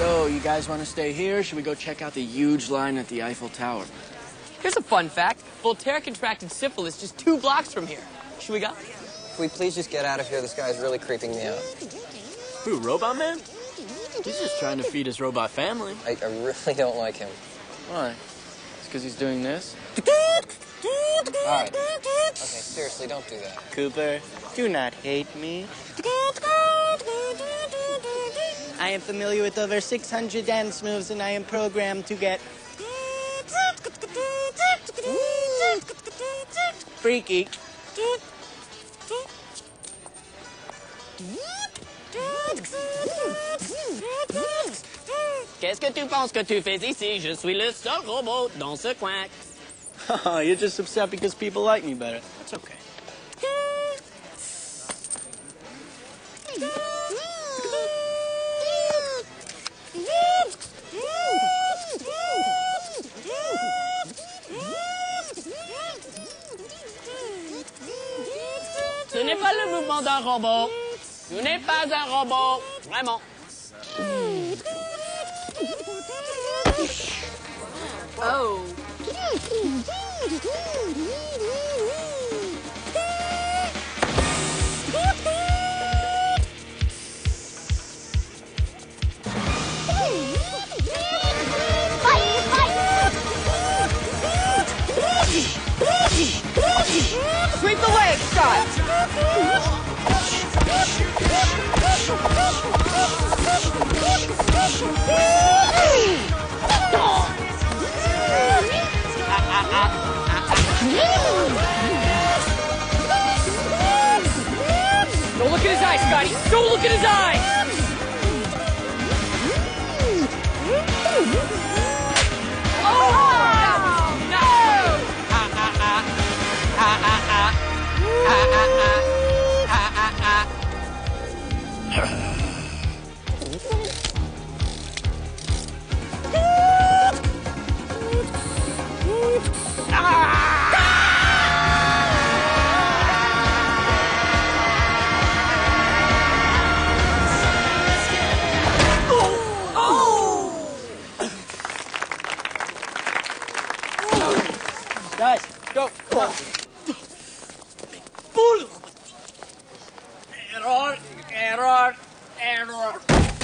So, you guys want to stay here? Should we go check out the huge line at the Eiffel Tower? Here's a fun fact. Voltaire contracted syphilis just two blocks from here. Should we go? Can we please just get out of here? This guy's really creeping me out. Who, Robot Man? He's just trying to feed his robot family. I, I really don't like him. Why? It's because he's doing this? All right. Okay, seriously, don't do that. Cooper, do not hate me. I am familiar with over 600 dance moves and I am programmed to get freaky. Qu'est-ce que tu penses que tu fais ici? Je suis le seul robot dans ce coin. Oh, you're just upset because people like me better. That's okay. Ce n'est pas le mouvement d'un robot. Tu n'es pas un robot. Vraiment. Oh. Sweep the leg, Scott. Don't look at his eyes, Scotty. Don't look at his eyes. Guys, go. Come on fool